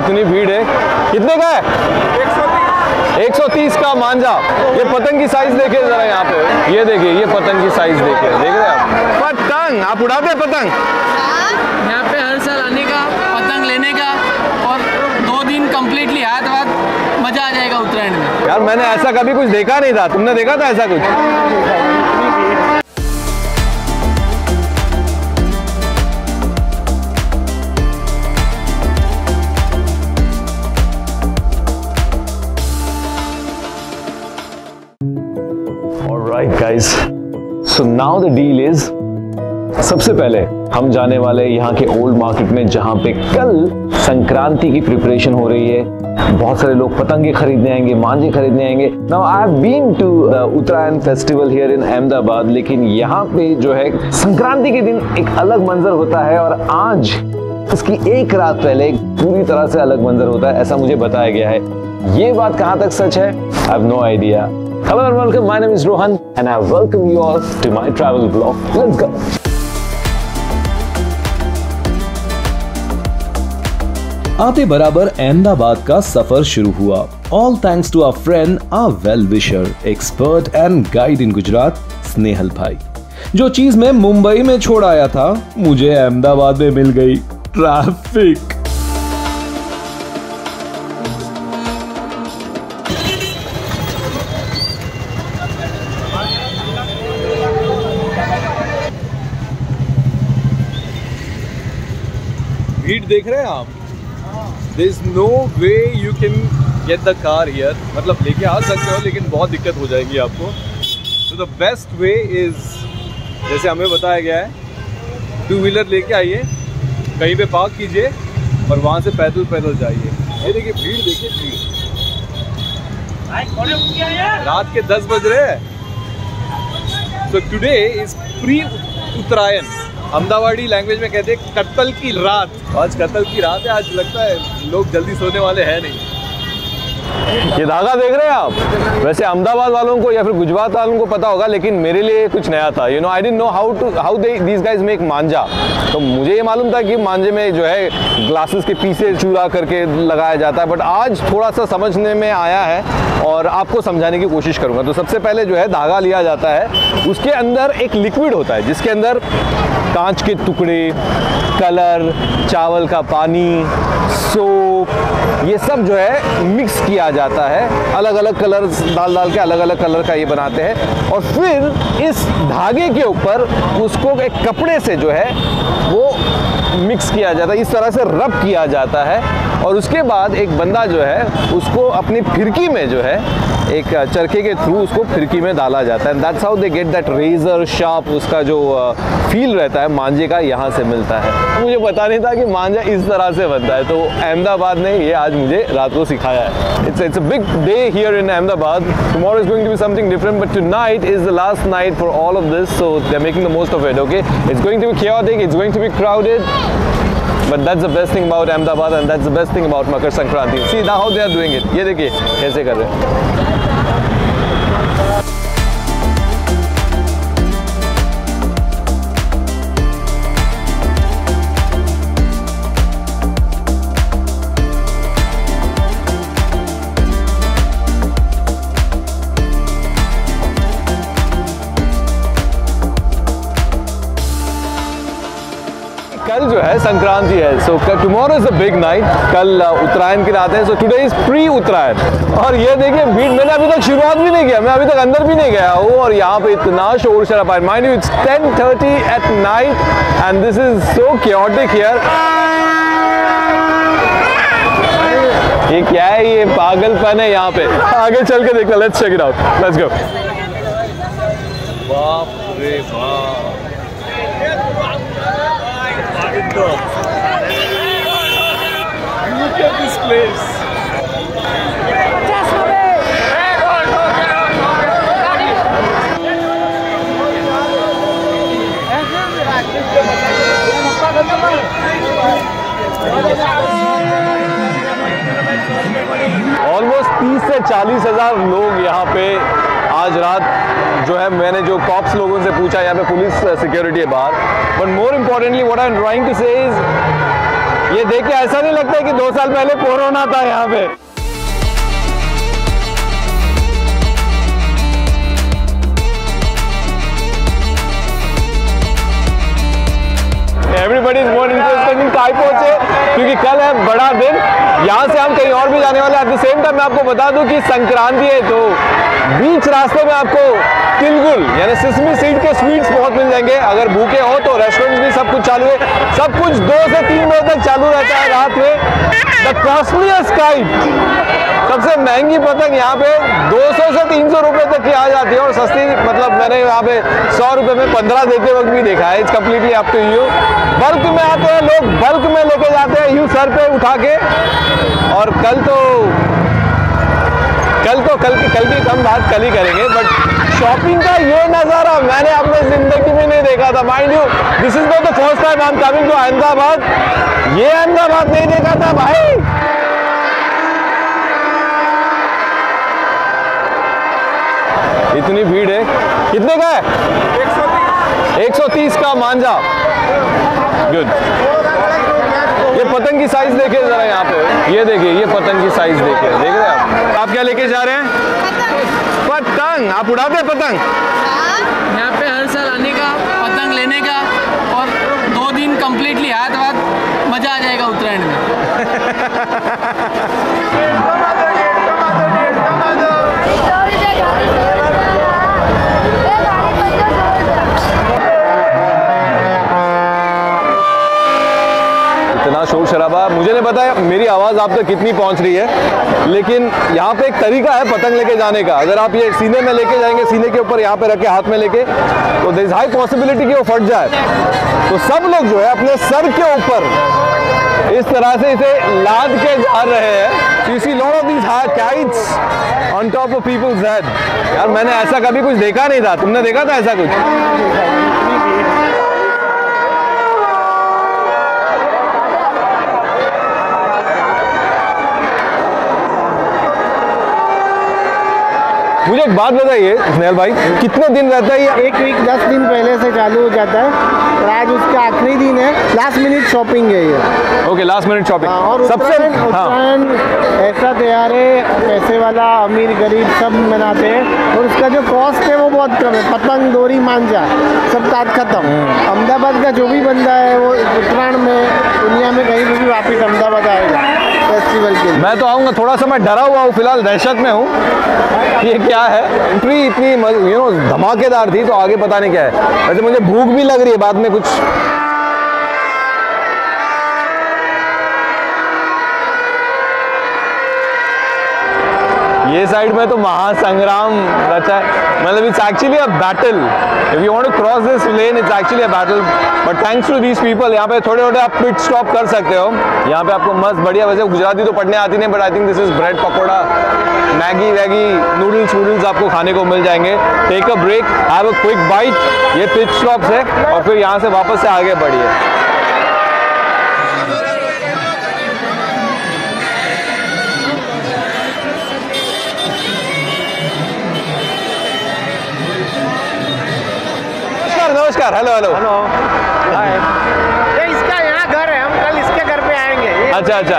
इतनी भीड़ है। कितने का है? 130 का मांझा। ये पतंग की साइज़ देखिए जरा यहाँ पे। ये देखिए ये पतंग की साइज़ देखिए। देख रहे हैं आप? पतंग! आप उड़ाते पतंग? यहाँ पे हर साल आने का पतंग लेने का और दो दिन कम्प्लीटली हाथ वाथ मज़ा आ जाएगा उत्तरायण में। यार मैंने ऐसा कभी कुछ देखा नहीं था। तुमने देखा था ऐसा कुछ? Alright guys, so now the deal is सबसे पहले हम जाने वाले यहाँ के ओल्ड मार्केट में जहाँ पे कल संक्रांति की प्रिपरेशन हो रही है। बहुत सारे लोग पतंगे खरीदने आएँगे मांझे खरीदने आएँगे। Now I have been to Uttarayan festival here in Ahmedabad लेकिन यहाँ पे जो है संक्रांति के दिन एक अलग मंजर होता है और आज इसकी एक रात पहले पूरी तरह से अलग मंजर होता है ऐसा मुझे बताया गया है। ये बात कहाँ तक सच है? I have no idea Hello and welcome. My name is Rohan and I welcome you all to my travel vlog. Let's go. आते बराबर अहमदाबाद का सफ़र शुरू हुआ all thanks to our friend a well wisher expert and guide in Gujarat Snehal भाई जो चीज़ मैं मुंबई में छोड़ आया था, मुझे अहमदाबाद में मिल गई ट्रैफ़िक भीड़ देख रहे हैं आप? There is no way you can get the car here मतलब लेके आ सकते हो, लेकिन बहुत दिक्कत हो जाएगी आपको। तो द बेस्ट वे इज़ जैसे हमें बताया गया है टू व्हीलर लेके आइए, कहीं पे पार्क कीजिए, और वहाँ से पैदल पैदल जाइए। ये देखिए, भीड़ देखिए, भीड़। रात के 10 बज रहे हैं। तो today is pre Uttarayan Ahmedabadi language में कहते हैं कत्ल की रात। आज कत्ल की रात है, आज लगता है लोग जल्दी सोने वाले हैं नहीं। ये धागा देख रहे हैं आप? वैसे अहमदाबाद वालों को या फिर गुजरात वालों को पता होगा, लेकिन मेरे लिए कुछ नया था। You know I don't know how to how they these guys make मांझा तो मुझे ये मालूम था कि मांझे में जो है ग्लासेस के पीसे चूरा करके लगाया जाता है बट आज थोड़ा सा समझने में आया है और आपको समझाने की कोशिश करूँगा। तो सबसे पहले जो है धागा लिया जाता है, उसके अंदर एक लिक्विड होता है, जिसके अंदर कांच के टुकड़े कलर चावल का पानी सोप ये सब जो है मिक्स किया जाता है। अलग अलग कलर डाल डाल के अलग अलग कलर का ये बनाते हैं। और फिर इस धागे के ऊपर उसको एक कपड़े से जो है वो मिक्स किया जाता है। इस तरह से रब किया जाता है। और उसके बाद एक बंदा जो है, उसको अपनी फिरकी में जो है, एक चरखे के थ्रू उसको फिरकी में डाला जाता है। That's how they get that razor sharp उसका जो फील रहता है मांझे का यहाँ से मिलता है। मुझे पता नहीं था कि मांझा इस तरह से बनता है तो अहमदाबाद ने ये आज मुझे रात को सिखाया है। It's it's a big day here in Ahmedabad. Tomorrow is going to be something different but tonight is the last night for all of this so they are making the most of it okay it's going to be it's going to be crowded. That's the best thing about Ahmedabad and that's the best thing about Makar Sankranti see now how they are doing it ये देखिए कैसे कर रहे हैं कल जो है संक्रांति है so tomorrow is a big night कल uh, उत्तरायण की रात है so today is pre Uttarayan और ये देखिए भीड़ मैंने अभी तक शुरुआत भी नहीं किया मैं अभी तक अंदर भी नहीं गया हूँ और यहाँ पे इतना शोर शराबा है mind you it's 10:30 at night and this is so chaotic here ये क्या है ये पागलपन है यहाँ पे। आगे चल के देखना let's check it out let's go बाप रे बाप। Look at this place. Almost 30 से चालीस हज़ार लोग यहाँ पे आज रात जो है मैंने जो कॉप्स लोगों से पूछा, यहाँ पे पुलिस सिक्योरिटी है बाहर importantly what I am trying to say is ये देख के ऐसा नहीं लगता है कि दो साल पहले कोरोना था यहाँ पे। Everybody is more interested in पहुँचे क्योंकि कल है बड़ा दिन। यहाँ से हम कहीं और भी जाने वाले एट द सेम टाइम मैं आपको बता दूँ कि संक्रांति है तो बीच रास्ते में आपको तिलगुल, यानी सिसमी सीड के स्वीट्स बहुत मिल जाएँगे। अगर भूखे हो तो रेस्टोरेंट भी सब कुछ चालू है। सब कुछ दो से तीन बजे तक चालू रहता है रात में। द कॉस्टलीस्ट काइट सबसे महँगी पतंग यहाँ पे 200 से 300 रुपए तक की आ जाती है। और सस्ती मतलब मैंने यहाँ पे 100 रुपए में 15 देते वक्त भी देखा है। It's completely up to you bulk में आते हैं लोग, बल्क में लेके जाते हैं। यू सर पे उठा के और कल तो कल तो कल की कल की हम बात कल ही करेंगे बट शॉपिंग का ये नज़ारा मैंने अपने ज़िंदगी में नहीं देखा था। Mind you this is not the first time I am coming to Ahmedabad ये अहमदाबाद नहीं देखा था, भाई। इतनी भीड़ है। कितने का है? 130 का मांझा। गुड ये पतंग की साइज़ देखिए जरा यहाँ पे। ये देखिए ये पतंग की साइज़ देखिए। देख रहे हैं आप? आप क्या लेके जा रहे हैं? पतंग। आप उड़ाते हैं पतंग? यहाँ पे हर साल आने का पतंग लेने का और दो दिन कम्प्लीटली हाथ हाथ मज़ा आ जाएगा उत्तरायण में। शराबा मुझे नहीं पता मेरी आवाज़ आप तक कितनी पहुँच रही है, लेकिन यहाँ पे एक तरीका है पतंग लेके जाने का। अगर आप ये सीने में लेके जाएँगे, सीने के ऊपर यहाँ पे रख के हाथ में लेके तो देर हाई पॉसिबिलिटी कि वो फट जाए। तो सब लोग जो है अपने सर के ऊपर इस तरह से इसे लाद के जा रहे हैं। These on top of people's head यार, मैंने ऐसा कभी कुछ देखा नहीं था। तुमने देखा था ऐसा कुछ? मुझे एक बात बताइए स्नेहल भाई कितने दिन रहता है ये? एक वीक दस दिन पहले से चालू हो जाता है और आज उसका आखिरी दिन है। लास्ट मिनट शॉपिंग है ये। ओके लास्ट मिनट शॉपिंग और सबसे उत्तरायण हाँ। ऐसा त्योहार है पैसे वाला अमीर गरीब सब मनाते हैं और उसका जो कॉस्ट है वो बहुत कम है। पतंग डोरी मांझा सब तात खत्म। अहमदाबाद का जो भी बंदा है वो उत्तरायण में दुनिया में कहीं भी वापिस अहमदाबाद आएगा। फेस्टिवल के मैं तो आऊँगा, थोड़ा सा मैं डरा हुआ हूँ, फ़िलहाल दहशत में हूँ। ये क्या है? एंट्री इतनी यू नो धमाकेदार थी तो आगे पता नहीं क्या है। वैसे मुझे भूख भी लग रही है, बाद में कुछ ये साइड में तो महासंग्राम रचा है। मतलब it's actually a battle if you want to cross this lane it's actually a battle but thanks to these people यहाँ पे थोड़े थोड़े आप पिट स्टॉप कर सकते हो। यहाँ पे आपको मस्त बढ़िया, वैसे गुजराती तो पढ़ने आती नहीं but I think this is bread pakora, Maggi, वैगी noodles वूडल्स आपको खाने को मिल जाएँगे। Take a break have a quick bite ये पिट स्टॉप्स है, और फिर यहाँ से वापस से आगे बढ़िए। नमस्कार हेलो हेलो हेलो ये इसका यहाँ घर है हम कल इसके घर पे आएँगे। अच्छा अच्छा.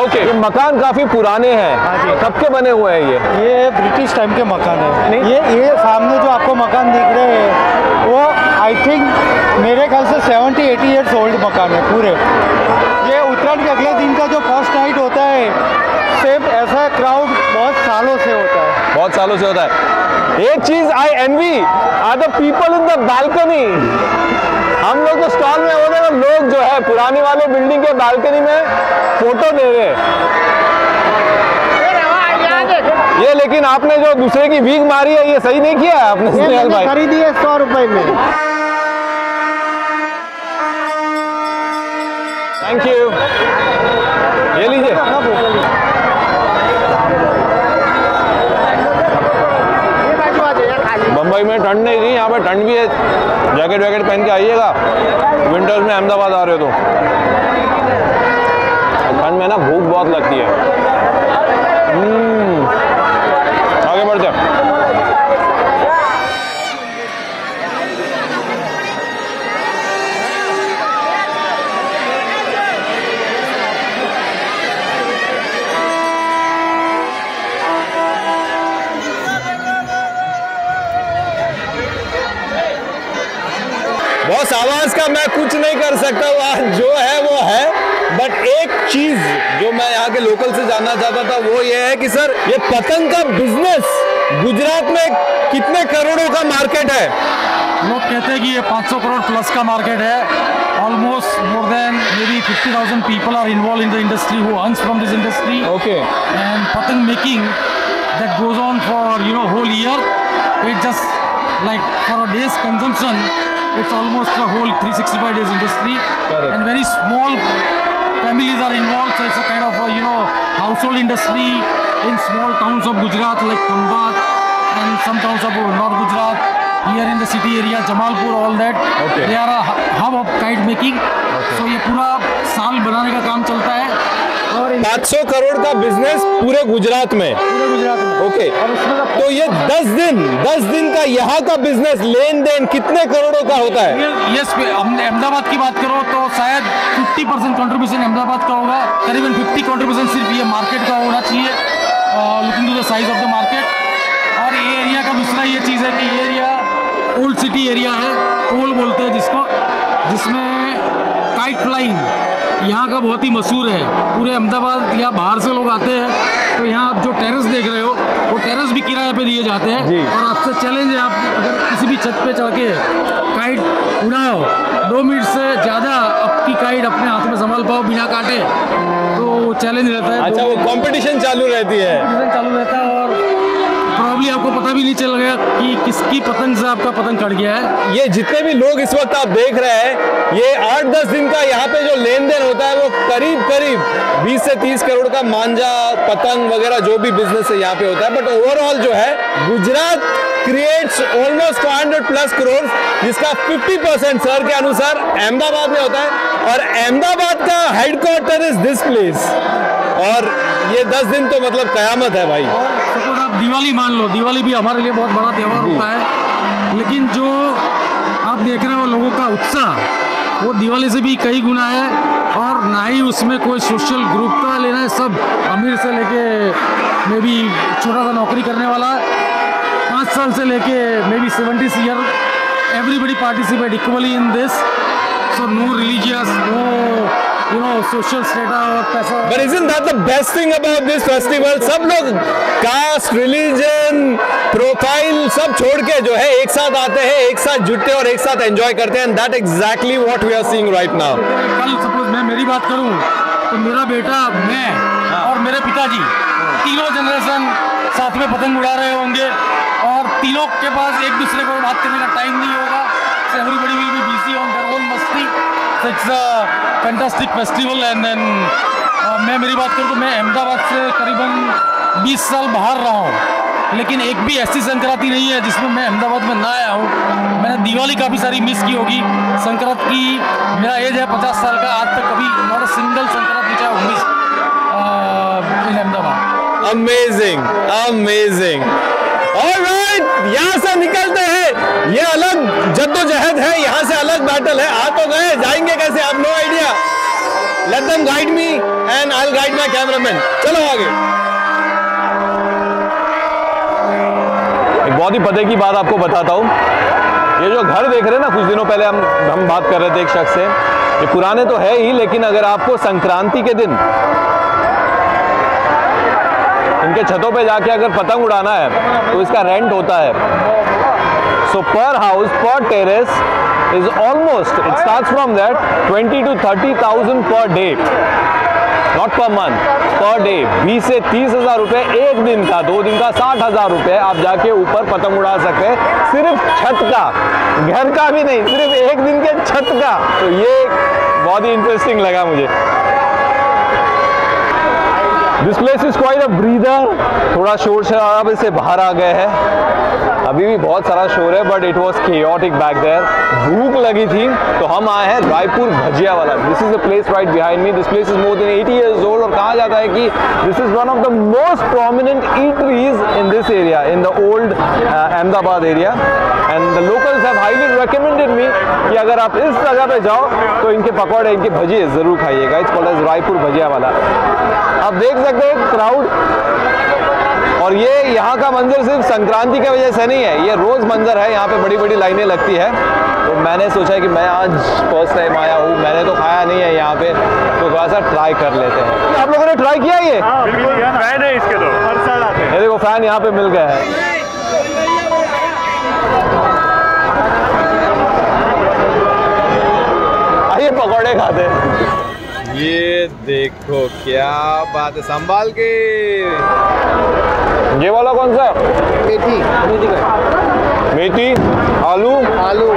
ओके ये मकान काफ़ी पुराने हैं। कब के बने हुए हैं ये? ये ब्रिटिश टाइम के मकान है। ये ये सामने जो आपको मकान दिख रहे हैं वो आई थिंक मेरे ख्याल से 70 80 इयर्स ओल्ड मकान है पूरे। ये उत्तरायण के अगले दिन का जो फ़र्स्ट नाइट होता है सेम ऐसा क्राउड बहुत सालों से होता है। बहुत सालों से होता है। एक चीज़ I envy are the people in the balcony हम लोग तो स्टॉल में होते हैं लोग जो है पुरानी वाले बिल्डिंग के बालकनी में फ़ोटो दे रहे ये लेकिन आपने जो दूसरे की भीख मारी है ये सही नहीं किया आपने स्नेहल भाई। खरीदी है सौ रुपए में। थैंक ये लीजिए ये बाजू आ जाइए खाली बम्बई में ठंड नहीं थी, यहाँ पे ठंड भी है। जैकेट वैकेट पहन के आइएगा। विंटर्स में अहमदाबाद आ रहे हो तो ठंड में ना भूख बहुत लगती है। आवाज़ का मैं कुछ नहीं कर सकता आज जो है वो है। बट एक चीज़ जो मैं यहाँ के लोकल से जानना चाहता था वो ये है कि सर ये पतंग का बिज़नेस गुजरात में कितने करोड़ों का मार्केट है? लोग कहते हैं कि ये 500 करोड़ प्लस का मार्केट है। Almost more than maybe fifty thousand people are involve in the industry who earns from this industry okay and patang making that goes on for you know whole year it just like for a day's consumption it's almost a whole 365 days industry Correct. and very small families are involved so it's a kind of a, you know household industry in small towns of gujarat like Khambat and some towns of north gujarat here in the city area jamalpur all that Okay. they are a hub of kite making Okay. so ये पूरा साल बनाने का काम चलता है इन 500 करोड़ का business पूरे गुजरात में। पूरे गुजरात में। ओके तो ये 10 दिन 10 दिन का यहाँ का बिज़नेस लेन देन कितने करोड़ों का होता है? ये ये हम अहमदाबाद की बात करो तो शायद 50 परसेंट कॉन्ट्रीब्यूशन अहमदाबाद का होगा। करीबन 50 कॉन्ट्रीब्यूशन सिर्फ़ ये मार्केट का होना चाहिए। Looking to the size of the market और ये एरिया का दूसरा ये चीज़ है कि ये एरिया ओल्ड सिटी एरिया है ओल्ड बोलते हैं जिसको जिसमें काइट फ्लाइंग यहाँ का बहुत ही मशहूर है। पूरे अहमदाबाद या बाहर से लोग आते हैं। तो यहाँ आप जो टेरेस देख रहे हो वो टेरेस भी किराए पे दिए जाते हैं। और आपसे चैलेंज है आप अगर किसी भी छत पे चढ़ के काइट उड़ाओ दो मिनट से ज़्यादा आपकी काइट अपने हाथ में संभाल पाओ बिना काटे तो चैलेंज रहता है। अच्छा वो कंपटीशन चालू रहती है। कंपटीशन चालू रहता है और प्रॉब्ली आपको पता भी नहीं चल गया कि किसकी पतंग से आपका पतंग कट गया है। ये जितने भी लोग इस वक्त आप देख रहे हैं ये आठ दस दिन का यहाँ पे जो लेन देन होता है वो करीब करीब 20 से 30 करोड़ का मांझा पतंग वगैरह जो भी बिज़नेस है यहाँ पे होता है। बट ओवरऑल जो है Gujarat creates almost 500 plus crore जिसका 50 परसेंट सर के अनुसार अहमदाबाद में होता है। और अहमदाबाद का हेडक्वार्टर इज़ दिस प्लेस और ये 10 दिन तो मतलब कयामत है भाई। दिवाली मान लो दिवाली भी हमारे लिए बहुत बड़ा त्यौहार होता है। लेकिन जो आप देख रहे हो लोगों का उत्साह वो दिवाली से भी कई गुना है और ना ही उसमें कोई सोशल ग्रुप का लेना है सब अमीर से लेके मे बी छोटा सा नौकरी करने वाला पाँच साल से लेके maybe seventy year everybody participate equally in this so no religious no you know social strata और पैसा But isn't that the best thing about this festival? सब लोग कास्ट रिलीजन प्रोफ़ाइल सब छोड़ के जो है एक साथ आते हैं एक साथ जुटते और एक साथ एंजॉय करते हैं that exactly what we are seeing right now कल सपोज़ मैं मेरी बात करूँ तो मेरा बेटा मैं और मेरे पिताजी तीनों जनरेशन साथ में पतंग उड़ा रहे होंगे और तीनों के पास एक दूसरे को बात करने का टाइम नहीं होगा everybody will be busy on their own मस्ती। So it's a fantastic festival and then uh, मैं मेरी बात करूँ तो मैं अहमदाबाद से करीबन 20 साल बाहर रहा हूँ। लेकिन एक भी ऐसी संक्रांति नहीं है जिसमें मैं अहमदाबाद में ना आया हूँ। मैंने दिवाली काफ़ी सारी मिस की होगी। संक्रांत की मेरा एज है पचास साल का आज तक कभी not a single Sankrant which I miss in Ahmedabad. Amazing amazing alright यहाँ से निकलते हैं। ये अलग जद्दोजहद है, यहाँ से अलग बैटल है। आ तो गए, जाएँगे कैसे? आप no idea let them guide me and I guide my cameraman चलो आगे। एक बहुत ही पते की बात आपको बताता हूँ। ये जो घर देख रहे हैं ना, कुछ दिनों पहले हम हम बात कर रहे थे एक शख्स से। ये पुराने तो है ही, लेकिन अगर आपको संक्रांति के दिन इनके छतों पे जाके अगर पतंग उड़ाना है तो इसका रेंट होता है। Per house per terrace is almost it starts from that 20 to 30,000 per day not per month per day 20 से तीस हज़ार रुपए एक दिन का दो दिन का साठ हज़ार रुपए आप जाके ऊपर पतंग उड़ा सकते हैं। सिर्फ़ छत का घर का भी नहीं सिर्फ़ एक दिन के छत का। तो ये बहुत ही इंटरेस्टिंग लगा मुझे। This place is quite a breather थोड़ा शोर शराबे से बाहर आ गए हैं। अभी भी बहुत सारा शोर है but it was chaotic back there भूख लगी थी तो हम आए हैं रायपुर भजिया वाला this is the place right behind me this place is more than 80 years old और कहा जाता है कि this is one of the most prominent eateries in this area in the old Ahmedabad area and the locals have highly recommended me कि अगर आप इस जगह पे जाओ तो इनके पकौड़े, इनके भजिए ज़रूर खाइएगा। कॉल्ड एज रायपुर भजिया वाला आप देख सकते हैं क्राउड और ये यहाँ का मंजर सिर्फ़ संक्रांति की वजह से नहीं है ये रोज मंजर है यहाँ पे बड़ी बड़ी लाइनें लगती है। तो मैंने सोचा कि मैं आज फ़र्स्ट टाइम आया हूँ मैंने तो खाया नहीं है यहाँ पे तो थोड़ा सा ट्राई कर लेते हैं। आप लोगों ने ट्राई किया ये? फ़ैन है इसके तो। हर साल आते हैं। ये देखो फ़ैन यहाँ पे मिल गया है। आइए पकौड़े खाते हैं। ये देखो क्या बात है संभाल के। ये वाला कौन सा? मेथी। मेथी का। मेथी? आलू? आलू।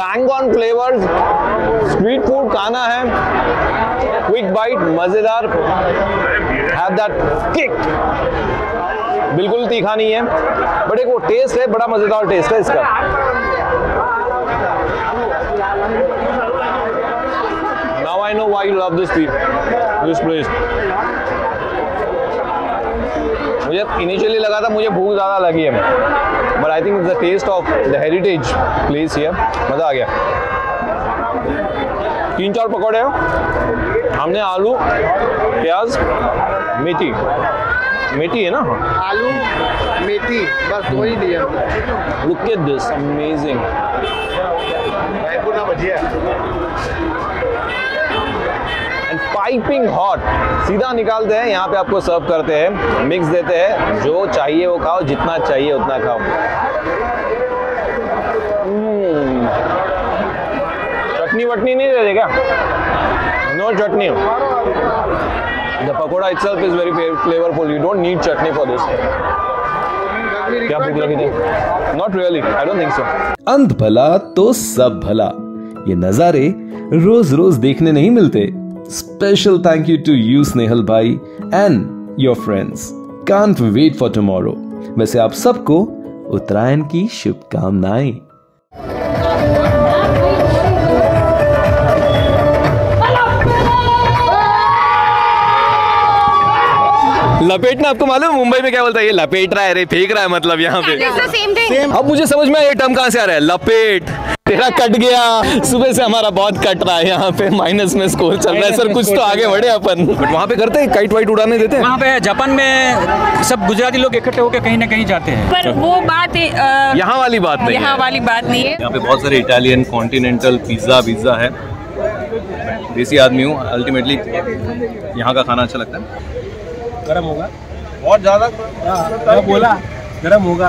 बैंग फ्लेवर्स स्ट्रीट फ़ूड खाना है क्विक बाइट मज़ेदार हैव दैट किक बिल्कुल तीखा नहीं है बट एक वो टेस्ट है, बड़ा मज़ेदार टेस्ट है इसका। Now I know why you love this this place मुझे इनिशियली लगा था, मुझे भूख ज़्यादा लगी है but I think the taste of the heritage place here मज़ा आ गया। तीन चार पकौड़े हमने आलू, प्याज, मेथी। मेथी है ना? आलू मेथी बस दो ही दिए look at this amazing and piping hot सीधा निकालते हैं यहाँ पे आपको सर्व करते हैं मिक्स देते हैं। जो चाहिए वो खाओ जितना चाहिए उतना खाओ। हम्म। चटनी वटनी नहीं दे देगा no chutney. The pakora itself is very flavorful. You don't need chutney for this. क्या भूख लगी थी? Not really I don't think so अंत भला तो सब भला। ये नजारे रोज रोज देखने नहीं मिलते। Special thank you to you Snehal भाई and your friends can't wait for tomorrow वैसे आप सबको उत्तरायण की शुभकामनाएँ। लपेटना आपको मालूम मुंबई में क्या बोलता है ये लपेट रहा है रे फेंक रहा है मतलब यहाँ पे. अब मुझे समझ में ये टर्म कहाँ से आ रहा है लपेट। तेरा कट गया सुबह से हमारा बहुत कट रहा है यहाँ पे माइनस में स्कोर चल रहा है सर कुछ तो आगे बढ़े अपन। बट वहाँ पे करते हैं काइट वाइट उड़ाने देते हैं? वहाँ पे जापान में सब गुजराती लोग इकट्ठे होकर कहीं ना कहीं जाते हैं। पर वो बात अ, यहाँ वाली बात नहीं यहाँ है वाली बात नहीं है। यहाँ पे बहुत सारे इटालियन कॉन्टिनेंटल पिज़्ज़ा पिज़्ज़ा है। देसी आदमी हूँ अल्टीमेटली यहाँ का खाना अच्छा लगता है। गर्म होगा। बहुत ज़्यादा बोला गर्म होगा।